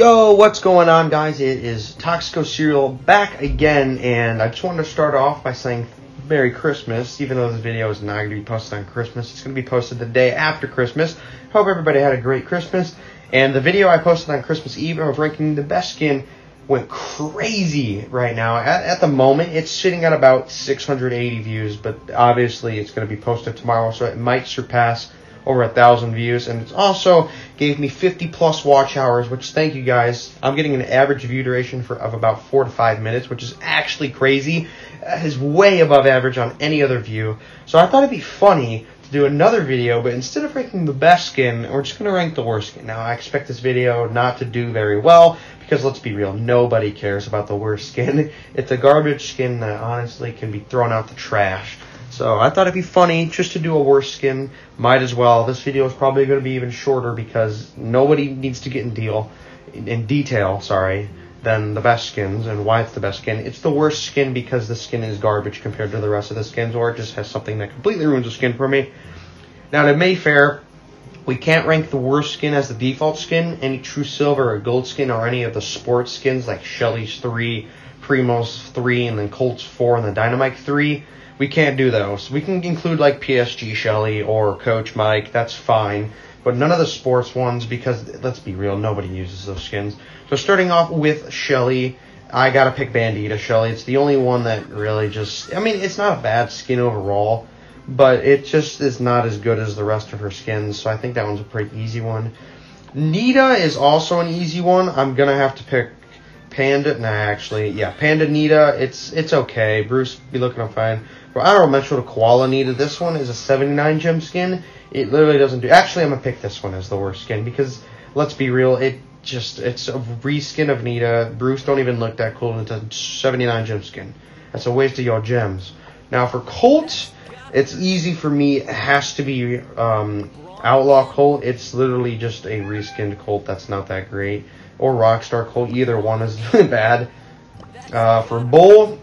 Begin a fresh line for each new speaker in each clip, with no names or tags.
Yo, what's going on, guys? It is Toxico Cereal back again, and I just wanted to start off by saying Merry Christmas. Even though this video is not going to be posted on Christmas, it's going to be posted the day after Christmas. Hope everybody had a great Christmas. And the video I posted on Christmas Eve of ranking the best skin went crazy right now. At, at the moment, it's sitting at about 680 views, but obviously it's going to be posted tomorrow, so it might surpass over a thousand views, and it also gave me 50 plus watch hours, which thank you guys. I'm getting an average view duration for of about four to five minutes, which is actually crazy. That is way above average on any other view. So I thought it'd be funny to do another video, but instead of ranking the best skin, we're just gonna rank the worst skin. Now I expect this video not to do very well because let's be real, nobody cares about the worst skin. It's a garbage skin that honestly can be thrown out the trash. So I thought it'd be funny just to do a worse skin. Might as well. This video is probably going to be even shorter because nobody needs to get in deal, in detail, sorry, than the best skins and why it's the best skin. It's the worst skin because the skin is garbage compared to the rest of the skins, or it just has something that completely ruins the skin for me. Now to Mayfair, we can't rank the worst skin as the default skin. Any True Silver or Gold skin or any of the sports skins like Shelly's 3, Primo's 3, and then Colt's 4 and the Dynamike 3 we can't do those. We can include like PSG Shelly or Coach Mike. That's fine. But none of the sports ones because let's be real, nobody uses those skins. So starting off with Shelly, I gotta pick Bandita Shelly. It's the only one that really just. I mean, it's not a bad skin overall, but it just is not as good as the rest of her skins. So I think that one's a pretty easy one. Nita is also an easy one. I'm gonna have to pick Panda. Nah, actually, yeah, Panda Nita. It's it's okay. Bruce be looking fine. For honorable mention to Koala Nita, this one is a 79 gem skin. It literally doesn't do. Actually, I'm gonna pick this one as the worst skin because let's be real, it just it's a reskin of Nita. Bruce don't even look that cool. It's a 79 gem skin. That's a waste of your gems. Now for Colt, it's easy for me. It has to be um, Outlaw Colt. It's literally just a reskinned Colt. That's not that great. Or Rockstar Colt. Either one is bad. Uh, for Bull,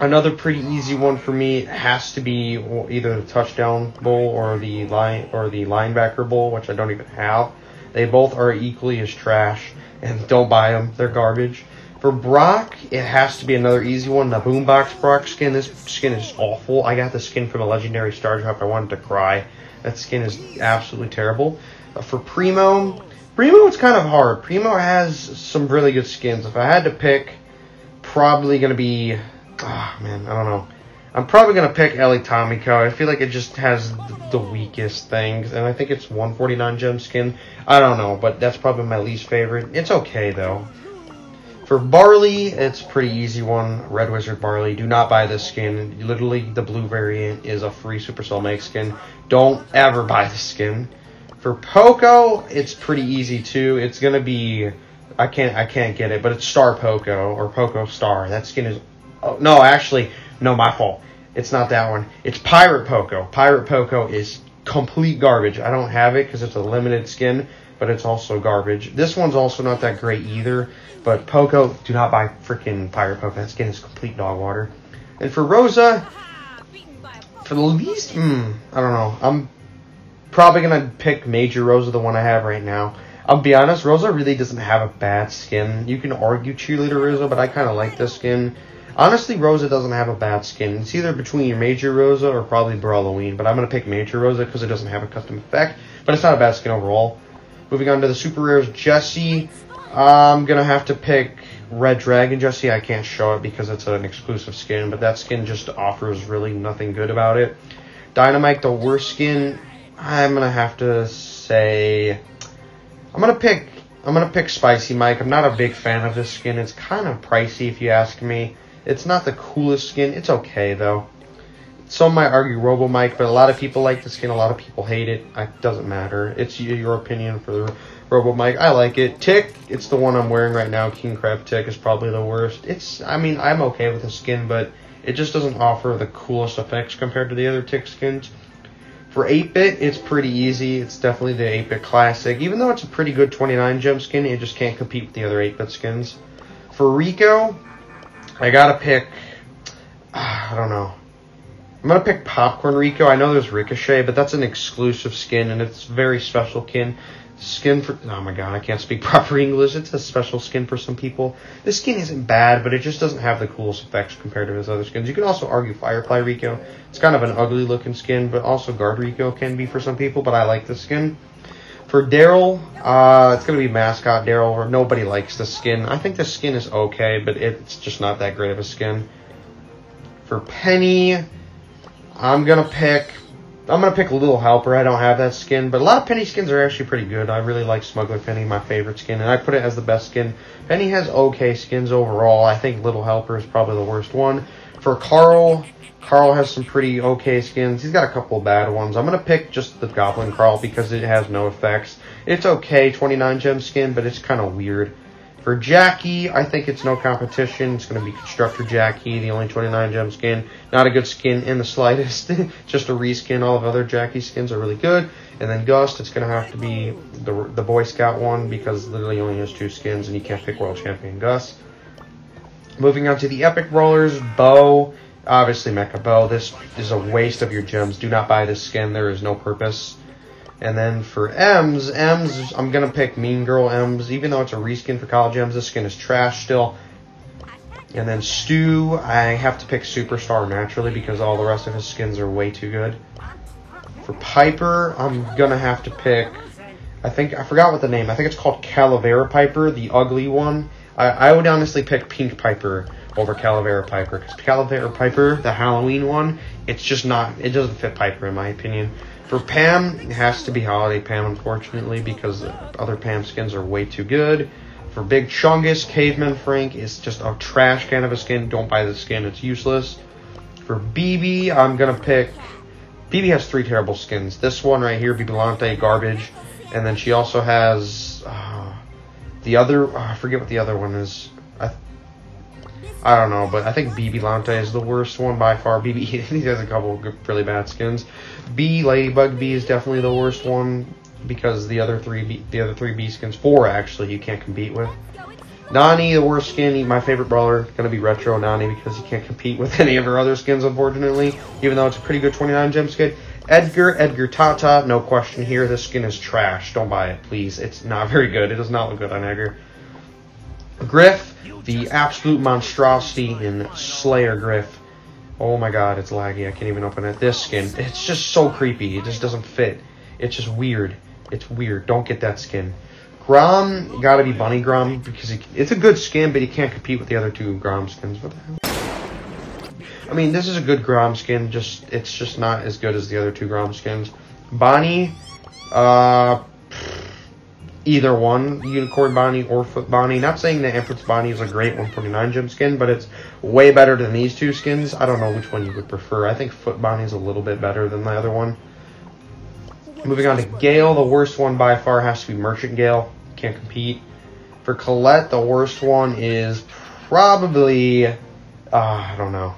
Another pretty easy one for me has to be either the touchdown Bull or the line or the linebacker Bull, which I don't even have. They both are equally as trash, and don't buy them; they're garbage. For Brock, it has to be another easy one. The Boombox Brock skin. This skin is awful. I got the skin from a legendary star drop. I wanted to cry. That skin is absolutely terrible. Uh, for Primo, Primo it's kind of hard. Primo has some really good skins. If I had to pick, probably gonna be Ah, oh, man, I don't know. I'm probably gonna pick El Atomico. I feel like it just has the weakest things, and I think it's 149 gem skin. I don't know, but that's probably my least favorite. It's okay though. For Barley, it's pretty easy one. Red Wizard Barley. Do not buy this skin. Literally, the blue variant is a free Supercell Make skin. Don't ever buy the skin. For Poco, it's pretty easy too. It's gonna be I can't I can't get it, but it's Star Poco or Poco Star. That skin is Oh, no, actually, no, my fault. It's not that one. It's Pirate Poco. Pirate Poco is complete garbage. I don't have it because it's a limited skin, but it's also garbage. This one's also not that great either. But Poco, do not buy freaking Pirate Poco. That skin is complete dog water. And for Rosa, for the least, hmm, I don't know. I'm probably gonna pick Major Rosa, the one I have right now. I'll be honest, Rosa really doesn't have a bad skin. You can argue Cheerleader Rosa, but I kind of like this skin. Honestly, Rosa doesn't have a bad skin. It's either between your Major Rosa or probably Halloween, but I'm going to pick Major Rosa because it doesn't have a custom effect, but it's not a bad skin overall. Moving on to the Super Rares, Jesse. I'm going to have to pick Red Dragon Jesse. I can't show it because it's an exclusive skin, but that skin just offers really nothing good about it. Dynamike, the worst skin, I'm to have to say... I'm to pick... I'm gonna pick Spicy Mike. I'm not a big fan of this skin. It's kind of pricey if you ask me. It's not the coolest skin. It's okay though. Some might argue Robo Mike, but a lot of people like the skin. A lot of people hate it. It doesn't matter. It's your opinion for the Robo Mike. I like it. Tick, it's the one I'm wearing right now. King Crab Tick is probably the worst. It's, I mean, I'm okay with the skin, but it just doesn't offer the coolest effects compared to the other Tick skins. For 8-bit, it's pretty easy. It's definitely the 8-bit classic. Even though it's a pretty good 29 gem skin, it just can't compete with the other 8-bit skins. For Rico, I gotta pick. I don't know. I'm gonna pick Popcorn Rico. I know there's Ricochet, but that's an exclusive skin and it's very special skin. Skin for oh my god, I can't speak proper English. It's a special skin for some people. This skin isn't bad, but it just doesn't have the coolest effects compared to his other skins. You can also argue Firefly Rico. It's kind of an ugly looking skin, but also Guard Rico can be for some people. But I like this skin. For Daryl, uh, it's gonna be mascot Daryl. Nobody likes the skin. I think the skin is okay, but it's just not that great of a skin. For Penny, I'm gonna pick I'm gonna pick Little Helper. I don't have that skin, but a lot of Penny skins are actually pretty good. I really like Smuggler Penny, my favorite skin, and I put it as the best skin. Penny has okay skins overall. I think Little Helper is probably the worst one. For Carl, Carl has some pretty okay skins. He's got a couple bad ones. I'm gonna pick just the Goblin Carl because it has no effects. It's okay, 29 gem skin, but it's kind of weird. For Jackie, I think it's no competition. It's going to be Constructor Jackie, the only 29 gem skin. Not a good skin in the slightest. Just a reskin. All of other Jackie skins are really good. And then Gus, it's going to have to be the, the Boy Scout one because literally only has two skins and you can't pick World Champion Gus. Moving on to the Epic Rollers, Bo. Obviously, Mecha Bo. This is a waste of your gems. Do not buy this skin. There is no purpose. And then for Emz, Emz, I'm going to pick Mean Girl Emz. Even though it's a reskin for College Emz, this skin is trash still. And then Stu, I have to pick Superstar naturally because all the rest of his skins are way too good. For Piper, I'm going to have to pick, I think, I forgot what the name, I think it's called Calavera Piper, the ugly one. I, I would honestly pick Pink Piper over Calavera Piper because Calavera Piper, the Halloween one, it's just not, it doesn't fit Piper in my opinion. For Pam, it has to be Holiday Pam, unfortunately, because other Pam skins are way too good. For Big Chungus, Caveman Frank is just a trash can of a skin. Don't buy the skin, it's useless. For Bibi, I'm going to pick. Bibi has three terrible skins. This one right here, Bibilante, garbage. And then she also has. Uh, the other. Oh, I forget what the other one is. I, don't know, but I think Bibilante is the worst one by far. Bibi, he has a couple really bad skins. Bea Ladybug Bea is definitely the worst one because the other three Bea, the other three Bea skins, four actually, you can't compete with. Nani, the worst skin, my favorite brawler, gonna be Retro Nani because you can't compete with any of her other skins, unfortunately. Even though it's a pretty good 29 gem skin. Edgar, Edgar Tata, no question here. This skin is trash. Don't buy it, please. It's not very good. It does not look good on Edgar. Griff, the absolute monstrosity in Slayer Griff. Oh my god, it's laggy. I can't even open it. This skin, it's just so creepy. It just doesn't fit. It's just weird. It's weird. Don't get that skin. Grom, gotta be Bunny Grom because it's a good skin, but he can't compete with the other two Grom skins. What the hell? I mean, this is a good Grom skin. Just it's just not as good as the other two Grom skins. Bonnie, uh, either one, Unicorn Bonnie or Foot Bonnie. Not saying that Empress Bonnie is a great 149 gem skin, but it's way better than these two skins. I don't know which one you would prefer. I think Foot Bonnie is a little bit better than the other one. Moving on to Gale, the worst one by far has to be Merchant Gale. Can't compete. For Colette, the worst one is probably, uh, I don't know.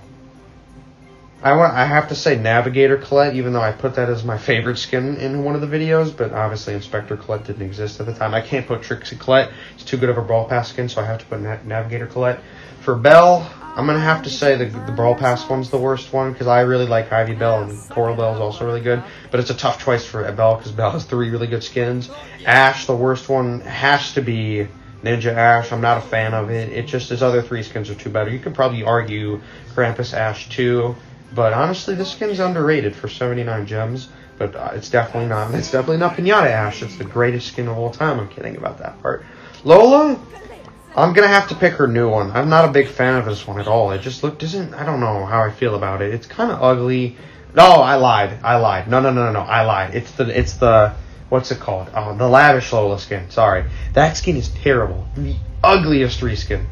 I want. I have to say Navigator Colette, even though I put that as my favorite skin in one of the videos. But obviously Inspector Colette didn't exist at the time. I can't put Trixie Colette; it's too good of a Brawl Pass skin, so I have to put Na- Navigator Colette. For Belle, I'm gonna have to say the the Brawl Pass one's the worst one because I really like Ivy Belle and Coral Belle is also really good. But it's a tough choice for Belle because Belle has three really good skins. Ash, the worst one, has to be. Ninja Ash, I'm not a fan of it. It just his other three skins are too better. You could probably argue Krampus Ash too. But honestly, this skin's underrated for 79 gems. But uh, it's definitely not. It's definitely not Pinata Ash. It's the greatest skin of all time. I'm kidding about that part. Lola, I'm gonna have to pick her new one. I'm not a big fan of this one at all. It just looked doesn't. I don't know how I feel about it. It's kind of ugly. No, I lied. I lied. No, no, no, no, no. I lied. It's the. It's the. What's it called? Oh, the lavish Lola skin. Sorry, that skin is terrible. The ugliest reskin.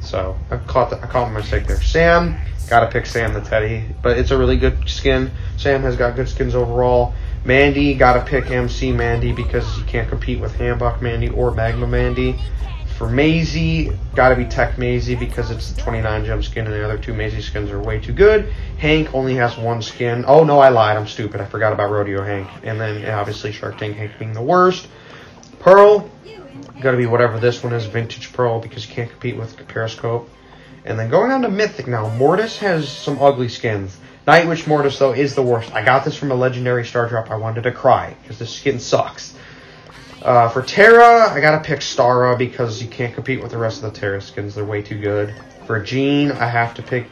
So I caught. The, I caught my mistake there. Sam. Gotta pick Sam the Teddy, but it's a really good skin. Sam has got good skins overall. Mandy, gotta pick MC Mandy because you can't compete with Handbuck Mandy or Magma Mandy. For Maisie, gotta be Tech Maisie because it's the 29 gem skin and the other two Maisie skins are way too good. Hank only has one skin. Oh no, I lied. I'm stupid. I forgot about Rodeo Hank. And then obviously Shark Tank Hank being the worst. Pearl, gotta be whatever this one is, Vintage Pearl because you can't compete with Periscope. And then going on to Mythic now, Mortis has some ugly skins. Night Witch Mortis, though, is the worst. I got this from a legendary star drop. I wanted to cry because this skin sucks. Uh, for Tara, I gotta pick Stara because you can't compete with the rest of the Tara skins. They're way too good. For Gene, I have to pick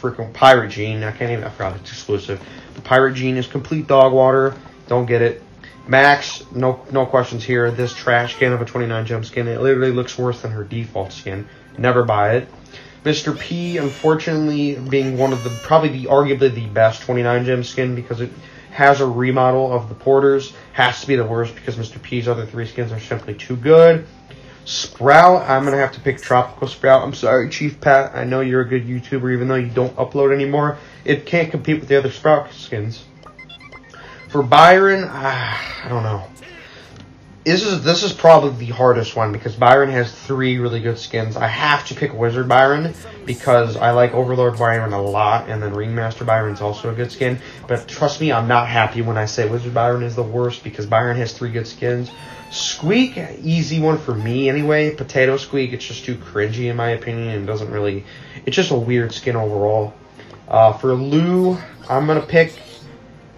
freaking Pirate Gene. I can't even, I forgot it's exclusive. The Pirate Gene is complete dog water. Don't get it. Max, no no questions here. This trash skin of a 29 gem skin, it literally looks worse than her default skin. Never buy it. Mr. P, unfortunately, being one of the probably the arguably the best 29 gem skin because it has a remodel of the porters, has to be the worst because Mr. P's other three skins are simply too good. Sprout, I'm gonna have to pick Tropical Sprout. I'm sorry, Chief Pat. I know you're a good YouTuber, even though you don't upload anymore. It can't compete with the other Sprout skins. For Byron, ah, I don't know. This is this is probably the hardest one because Byron has three really good skins. I have to pick Wizard Byron because I like Overlord Byron a lot, and then Ringmaster Byron's also a good skin. But trust me, I'm not happy when I say Wizard Byron is the worst because Byron has three good skins. Squeak, easy one for me anyway. Potato Squeak, it's just too cringy in my opinion and doesn't really. It's just a weird skin overall. Uh, for Lou, I'm gonna pick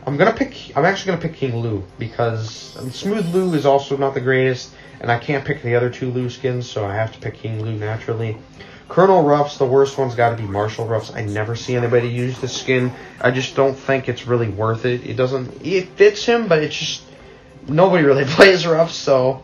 I'm gonna pick. I'm actually gonna pick King Lou because Smooth Lou is also not the greatest, and I can't pick the other two Lou skins, so I have to pick King Lou naturally. Colonel Ruffs, the worst one's got to be Marshall Ruffs. I never see anybody use this skin. I just don't think it's really worth it. It doesn't. It fits him, but it's just nobody really plays Ruffs. So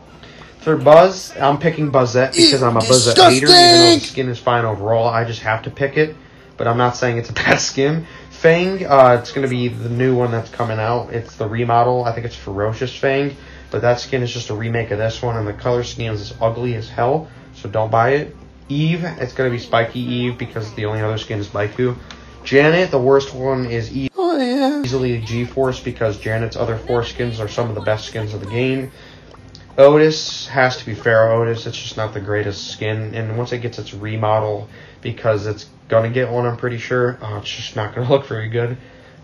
for Buzz, I'm picking Buzzette because I'm a Buzzette hater. Even though the skin is fine overall, I just have to pick it. But I'm not saying it's a bad skin. Fang, uh, it's going to be the new one that's coming out. It's the remodel. I think it's Ferocious Fang, but that skin is just a remake of this one, and the color scheme is ugly as hell, so don't buy it. Eve, it's going to be Spiky Eve because the only other skin is Baiku. Janet, the worst one is Eve. Oh, yeah. Easily G-Force because Janet's other four skins are some of the best skins of the game. Otis has to be Pharaoh Otis. It's just not the greatest skin. And once it gets its remodel, because it's gonna get one, I'm pretty sure. Oh, it's just not gonna look very good.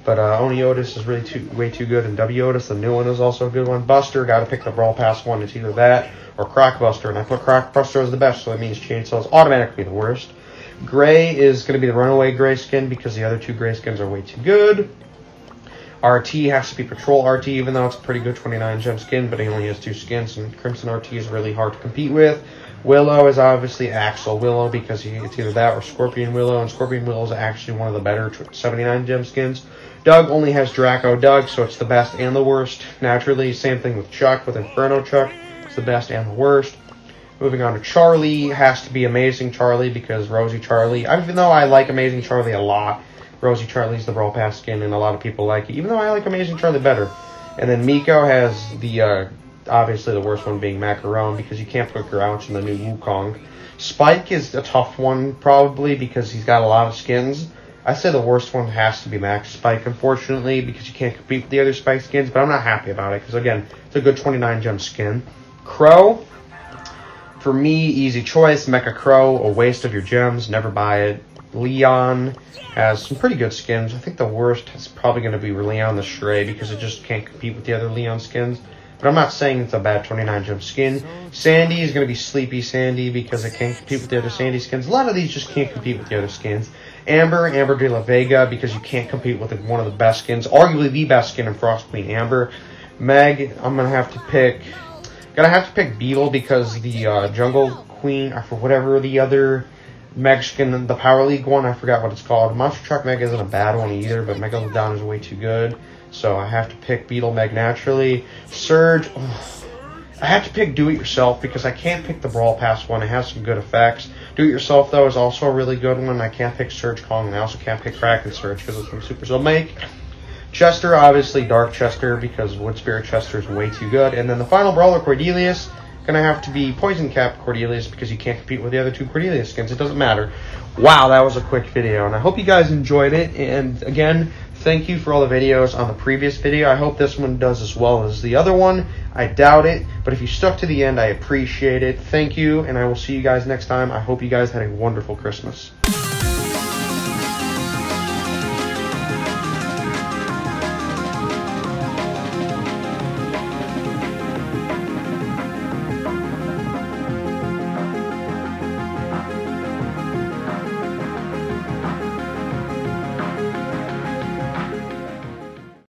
But uh, Oni Otis is really too way too good, and W Otis, the new one, is also a good one. Buster, got to pick the Brawl Pass one. It's either that or Croc Buster, and I put Croc Buster as the best, so that means Chainsaw is automatically the worst. Gray is going to be the runaway gray skin because the other two gray skins are way too good. RT has to be Patrol RT, even though it's a pretty good 29 gem skin, but he only has two skins, and Crimson RT is really hard to compete with. Willow is obviously Axel Willow because he, it's either that or Scorpion Willow, and Scorpion Willow is actually one of the better 79 gem skins. Doug only has Draco Doug, so it's the best and the worst. Naturally, same thing with Chuck, with Inferno Chuck. It's the best and the worst. Moving on to Charlie, has to be Amazing Charlie because Rosie Charlie, even though I like Amazing Charlie a lot, Rosie Charlie's the Brawl Pass skin, and a lot of people like it, even though I like Amazing Charlie better. And then Mico has the, uh, obviously the worst one being Macaron, because you can't put Grouch in the new Wukong. Spike is a tough one, probably, because he's got a lot of skins. I say the worst one has to be Max Spike, unfortunately, because you can't compete with the other Spike skins, but I'm not happy about it, because again, it's a good 29 gem skin. Crow, for me, easy choice. Mecha Crow, a waste of your gems, never buy it. Leon has some pretty good skins. I think the worst is probably going to be Leon the Stray because it just can't compete with the other Leon skins. But I'm not saying it's a bad 29 gem skin. Sandy is going to be Sleepy Sandy because it can't compete with the other Sandy skins. A lot of these just can't compete with the other skins. Amber, Amber de la Vega because you can't compete with one of the best skins, arguably the best skin in Frost Queen Amber. Meg, I'm going to have to pick. Gonna have to pick Beetle because the uh, Jungle Queen, or for whatever the other Mexican, the Power League one, I forgot what it's called. Monster Truck Meg isn't a bad one either, but Megalodon is way too good. So I have to pick Beetle Meg naturally. Surge, I have to pick Do It Yourself because I can't pick the Brawl Pass one. It has some good effects. Do It Yourself, though, is also a really good one. I can't pick Surge Kong, and I also can't pick Kraken Surge because it's from Supercell Make. Chester, obviously Dark Chester because Wood Spirit Chester is way too good. And then the final brawler, Cordelius, gonna have to be Poison Cap Cordelius because you can't compete with the other two Cordelius skins. It doesn't matter. Wow, that was a quick video, and I hope you guys enjoyed it. And again, thank you for all the videos on the previous video. I hope this one does as well as the other one. I doubt it, but if you stuck to the end, I appreciate it. Thank you, and I will see you guys next time. I hope you guys had a wonderful Christmas.